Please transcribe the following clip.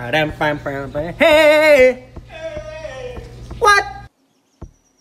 Ah, bam, bam, bam. Hey!